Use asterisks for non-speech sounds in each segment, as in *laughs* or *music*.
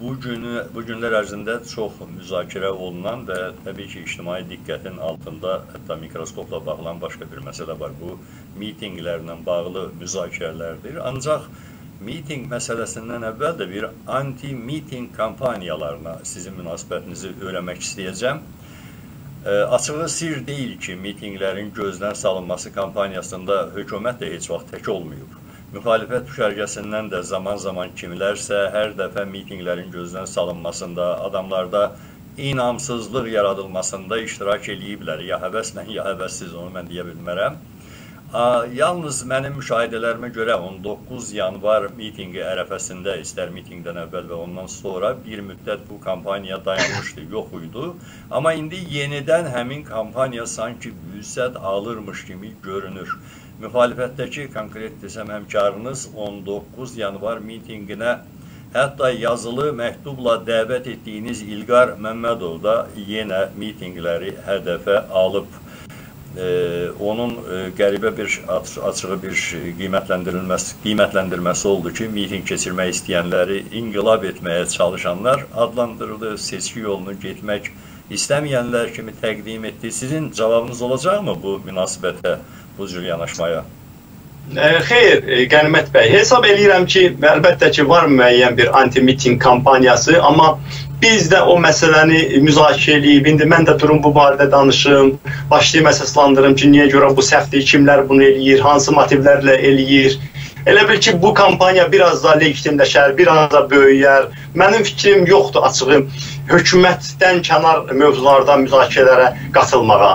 bu günü bu günlər ərzində çox müzakirə olunan və təbii ki, ictimai diqqətin altında hətta mikroskopla bağlanan başqa bir məsələ var. Bu mitinqlərlə bağlı müzakirələrdir. Ancaq mitinq məsələsindən əvvəl də bir anti-mitinq kampaniyalarına sizin münasibətinizi öyrənmək istəyəcəm. E, açığı sir deyil ki, mitinqlərin gözdən salınması kampaniyasında hökumət də heç vaxt tək olmayıb. Müxalifət düşərgəsindən də zaman-zaman kimlərsə hər dəfə mitinqlərin gözdən salınmasında, adamlarda inamsızlıq yaradılmasında iştirak eləyiblər. Ya həvəslə, ya həvəssiz, onu mən deyə bilmərəm. Yalnız mənim müşahidələrimə görə 19 yanvar mitinqi ərəfəsində, istər mitinqdən əvvəl və ondan sonra bir müddət bu kampaniya dayanmışdı, yox idi. Amma indi yenidən həmin kampaniya sanki vüsət alırmış kimi görünür müxalifətdəki konkret desəm həmkarınız 19 yanvar mitinqinə hətta yazılı məktubla dəvət etdiyiniz İlqar Məmmədov da yenə mitinqləri hədəfə alıb. Onun e, qəribə bir açığı bir qiymətləndirilməsi qiymətləndirməsi oldu ki, mitinq keçirmək istəyənləri inqilab etməyə çalışanlar adlandırıldı, seçki yolunu getmək istəməyənlər kimi təqdim etdi. Sizin cavabınız olacaqmı bu münasibətə? bu cür yanaşmaya? Xeyr, e, Qənimət bəy, hesab eləyirəm ki, əlbəttə ki, var müəyyən bir anti-miting kampaniyası, amma biz də o məsələni müzakirə edib, indi mən də durum bu barədə danışım, başlayım əsaslandırım ki, niyə görə bu səhvdir, kimlər bunu eləyir, hansı motivlərlə eləyir. Elə bil ki, bu kampaniya biraz da legitimləşər, biraz da böyüyər. Mənim fikrim yoxdur açığı hökumətdən kənar mövzularda müzakirələrə qatılmağa.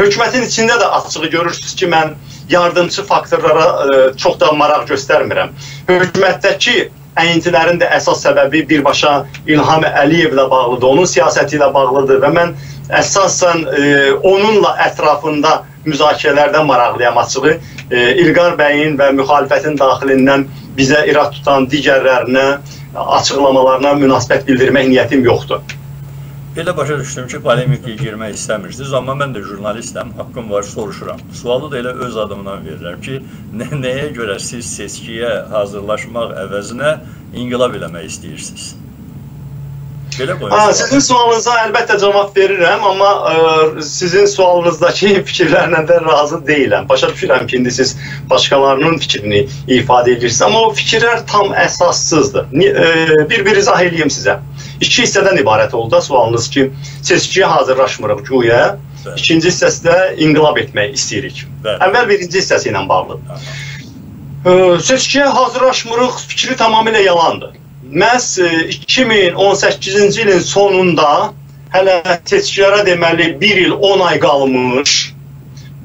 Hökumətin içində də açığı görürsünüz ki, mən yardımçı faktorlara e, çox da maraq göstərmirəm. Hökumətdəki əyintilərin də əsas səbəbi birbaşa İlham Əliyevlə bağlıdır, onun siyasəti ilə bağlıdır və mən əsasən e, onunla ətrafında müzakirələrdən maraqlıyam açığı. E, İlqar bəyin və müxalifətin daxilindən bizə irad tutan digərlərinə açıqlamalarına münasibət bildirmək niyyətim yoxdur. Elə başa düşdüm ki, polemikaya girmək istəmirsiniz, amma mən də jurnalistəm, haqqım var, soruşuram. Sualı da elə öz adımdan verirəm ki, nə, nəyə görə siz seçkiyə hazırlaşmaq əvəzinə inqilab eləmək istəyirsiniz? Belə qoyun. Sizin sualınıza əlbəttə cavab verirəm, amma ə, e, sizin sualınızdakı *laughs* fikirlərlə də razı deyiləm. Başa düşürəm ki, indi siz başqalarının fikrini ifadə edirsiniz, amma o fikirlər tam əsassızdır. E, bir-bir izah edeyim sizə. İki hissədən ibarət oldu da sualınız ki, seçkiyə hazırlaşmırıq güya. İkinci hissəsi də inqilab etmək istəyirik. Bəli. Əvvəl birinci hissəsi ilə bağlıdır. Seçkiyə hazırlaşmırıq fikri tamamilə yalandır. Məhz 2018-ci ilin sonunda hələ seçkilərə deməli 1 il 10 ay qalmış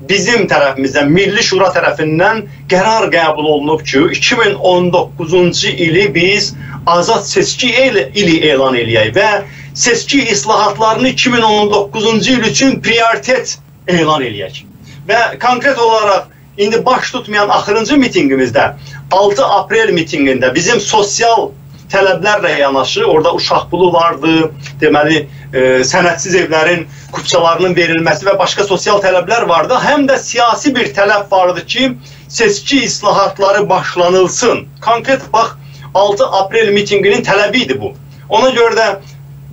bizim tərəfimizdən, Milli Şura tərəfindən qərar qəbul olunub ki, 2019-cu ili biz azad seçki ili elan eləyək və seçki islahatlarını 2019-cu il üçün prioritet elan eləyək. Və konkret olaraq indi baş tutmayan axırıncı mitinqimizdə 6 aprel mitinqində bizim sosial tələblərlə yanaşı, orada uşaq pulu vardı, deməli, e, sənədsiz evlərin kutçalarının verilməsi və başqa sosial tələblər vardı. Həm də siyasi bir tələb vardı ki, seçki islahatları başlanılsın. Konkret bax, 6 aprel mitinqinin tələbi idi bu. Ona görə də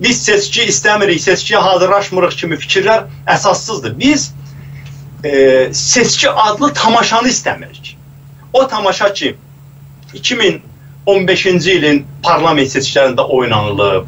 biz seçki istəmirik, seçkiyə hazırlaşmırıq kimi fikirlər əsassızdır. Biz e, seçki adlı tamaşanı istəmirik. O tamaşa ki, 2000 15-ci ilin parlament seçkilərində oynanılıb.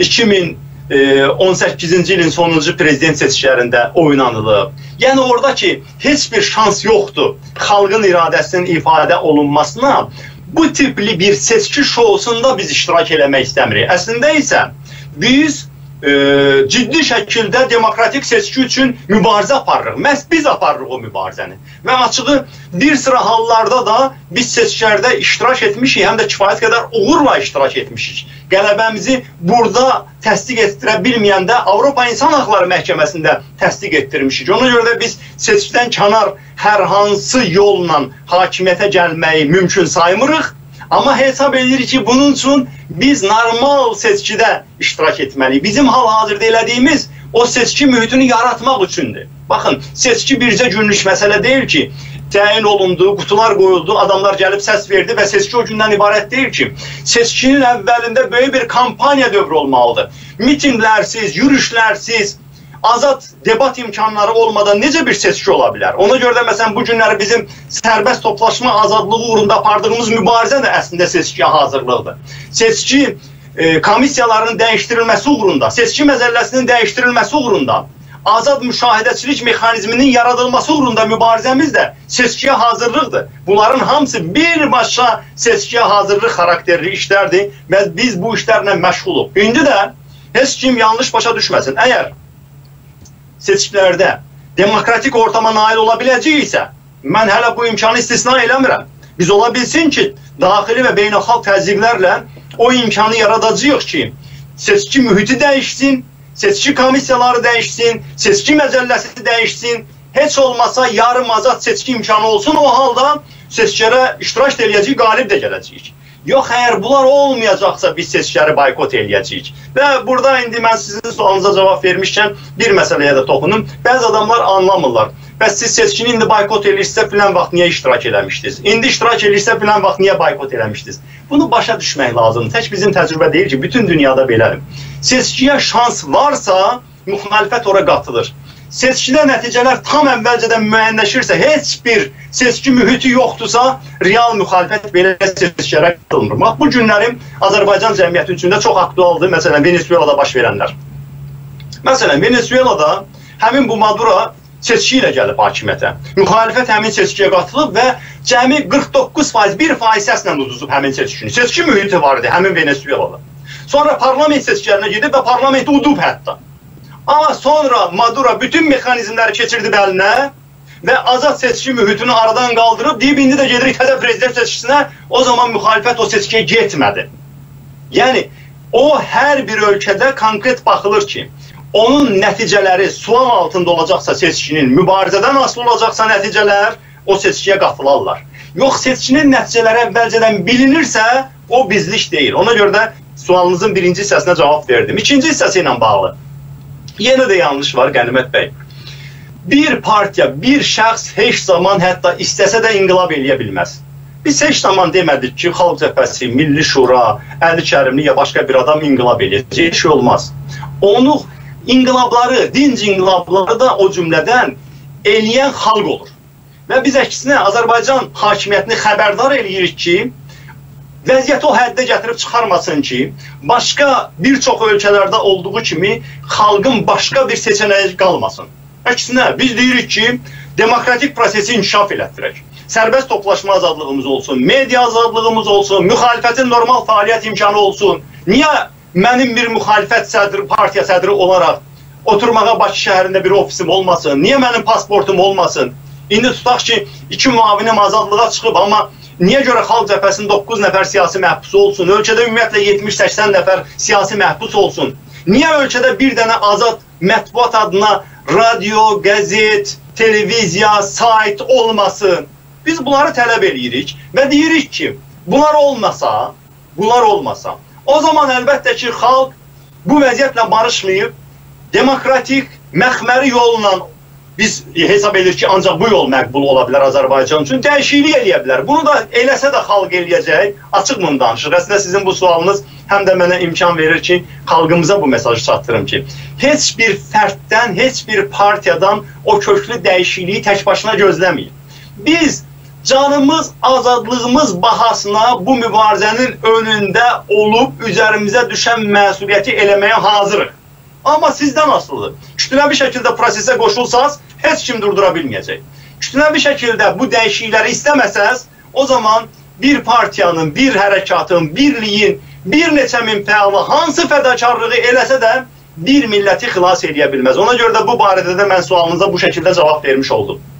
2018-ci e, ilin sonuncu prezident seçkilərində oynanılıb. Yəni orada ki, heç bir şans yoxdur xalqın iradəsinin ifadə olunmasına. Bu tipli bir seçki şousunda biz iştirak eləmək istəmirik. Əslində isə biz e, ciddi şəkildə demokratik seçki üçün mübarizə aparırıq. Məhz biz aparırıq o mübarizəni. Və açığı bir sıra hallarda da biz seçkilərdə iştirak etmişik, həm də kifayət qədər uğurla iştirak etmişik. Qələbəmizi burada təsdiq etdirə bilməyəndə Avropa İnsan Haqları Məhkəməsində təsdiq etdirmişik. Ona görə də biz seçkidən kənar hər hansı yolla hakimiyyətə gəlməyi mümkün saymırıq Amma hesab edirik ki, bunun üçün biz normal seçkidə iştirak etməliyik. Bizim hal-hazırda elədiyimiz o seçki mühitini yaratmaq üçündür. Baxın, seçki bircə günlük məsələ deyil ki, təyin olundu, qutular qoyuldu, adamlar gəlib səs verdi və seçki o gündən ibarət deyil ki, seçkinin əvvəlində böyük bir kampaniya dövrü olmalıdır. Mitinqlərsiz, yürüşlərsiz, azad debat imkanları olmadan necə bir seçki ola bilər? Ona görə də məsələn bu günləri bizim sərbəst toplaşma azadlığı uğrunda apardığımız mübarizə də əslində seçkiyə hazırlıqdır. Seçki e, komissiyaların dəyişdirilməsi uğrunda, seçki məzəlləsinin dəyişdirilməsi uğrunda azad müşahidəçilik mexanizminin yaradılması uğrunda mübarizəmiz də seçkiyə hazırlıqdır. Bunların hamısı birbaşa seçkiyə hazırlıq xarakterli işlərdir və biz bu işlərlə məşğuluq. İndi də heç kim yanlış başa düşməsin. Əgər seçkilərdə demokratik ortama nail ola biləcəyiksə, mən hələ bu imkanı istisna eləmirəm. Biz ola bilsin ki, daxili və beynəlxalq təzyiqlərlə o imkanı yaradacağıq ki, seçki mühiti dəyişsin, seçki komissiyaları dəyişsin, seçki məcəlləsi dəyişsin, heç olmasa yarım azad seçki imkanı olsun, o halda seçkilərə iştirak edəcəyik, qalib də gələcəyik. Yox, əgər bunlar olmayacaqsa biz seçkiləri boykot eləyəcəyik. Və burada indi mən sizin sualınıza cavab vermişkən bir məsələyə də toxunum. Bəzi adamlar anlamırlar. Bəs siz seçkini indi boykot eləyirsə filan vaxt niyə iştirak eləmişdiniz? İndi iştirak eləyirsə filan vaxt niyə boykot eləmişdiniz? Bunu başa düşmək lazımdır. Tək bizim təcrübə deyil ki, bütün dünyada belədir. Seçkiyə şans varsa, müxalifət ora qatılır seçkidə nəticələr tam əvvəlcədən müəyyənləşirsə, heç bir seçki mühiti yoxdursa, real müxalifət belə seçkilərə qatılmır. Bax, bu günlərim Azərbaycan cəmiyyəti üçün də çox aktualdır, məsələn, Venezuelada baş verənlər. Məsələn, Venezuelada həmin bu Maduro seçki ilə gəlib hakimiyyətə. Müxalifət həmin seçkiyə qatılıb və cəmi 49%, 1% səslə uduzub həmin seçkini. Seçki mühiti var idi həmin Venezuelada. Sonra parlament seçkilərinə gedib və parlamenti udub hətta. Ama sonra Maduro bütün mexanizmləri keçirdi əlinə və azad seçki mühitini aradan qaldırıb deyib indi də gedirik təzə prezident seçkisinə. O zaman müxalifət o seçkiyə getmədi. Yəni o hər bir ölkədə konkret baxılır ki, onun nəticələri sual altında olacaqsa seçkinin, mübarizədən asılı olacaqsa nəticələr, o seçkiyə qatılarlar. Yox, seçkinin nəticələri əvvəlcədən bilinirsə, o bizlik deyil. Ona görə də sualınızın birinci hissəsinə cavab verdim. İkinci hissəsi ilə bağlı. Yenə də yanlış var Qənimət bəy. Bir partiya, bir şəxs heç zaman hətta istəsə də inqilab eləyə bilməz. Biz heç zaman demədik ki, Xalq Cəbhəsi, Milli Şura, Əli Kərimli ya başqa bir adam inqilab eləyəcək. Heç şey olmaz. Onu inqilabları, dinc inqilabları da o cümlədən eləyən xalq olur. Və biz əksinə Azərbaycan hakimiyyətini xəbərdar eləyirik ki, vəziyyəti o həddə gətirib çıxarmasın ki, başqa bir çox ölkələrdə olduğu kimi xalqın başqa bir seçənəyi qalmasın. Əksinə, biz deyirik ki, demokratik prosesi inkişaf elətdirək. Sərbəst toplaşma azadlığımız olsun, media azadlığımız olsun, müxalifətin normal fəaliyyət imkanı olsun. Niyə mənim bir müxalifət sədri, partiya sədri olaraq oturmağa Bakı şəhərində bir ofisim olmasın? Niyə mənim pasportum olmasın? İndi tutaq ki, iki müavinim azadlığa çıxıb, amma Niyə görə Xalq Cəbhəsinin 9 nəfər siyasi məhbusu olsun? Ölkədə ümumiyyətlə 70-80 nəfər siyasi məhbus olsun. Niyə ölkədə bir dənə azad mətbuat adına radio, qəzet, televiziya, sayt olmasın? Biz bunları tələb eləyirik və deyirik ki, bunlar olmasa, bunlar olmasa, o zaman əlbəttə ki, xalq bu vəziyyətlə barışmayıb, demokratik, məxməri yolla biz hesab edir ki, ancaq bu yol məqbul ola bilər Azərbaycan üçün, dəyişiklik eləyə bilər. Bunu da eləsə də xalq eləyəcək, açıq bunu danışır. Əslində sizin bu sualınız həm də mənə imkan verir ki, xalqımıza bu mesajı çatdırım ki, heç bir fərddən, heç bir partiyadan o köklü dəyişikliyi tək başına gözləməyin. Biz canımız, azadlığımız bahasına bu mübarizənin önündə olub üzərimizə düşən məsuliyyəti eləməyə hazırıq. Amma sizdən asılıdır. Kütləvi şəkildə prosesə qoşulsanız, heç kim durdura bilməyəcək. Kütləvi şəkildə bu dəyişiklikləri istəməsəz, o zaman bir partiyanın, bir hərəkatın, birliyin, bir neçə min fəalı hansı fədakarlığı eləsə də bir milləti xilas edə bilməz. Ona görə də bu barədə də mən sualınıza bu şəkildə cavab vermiş oldum.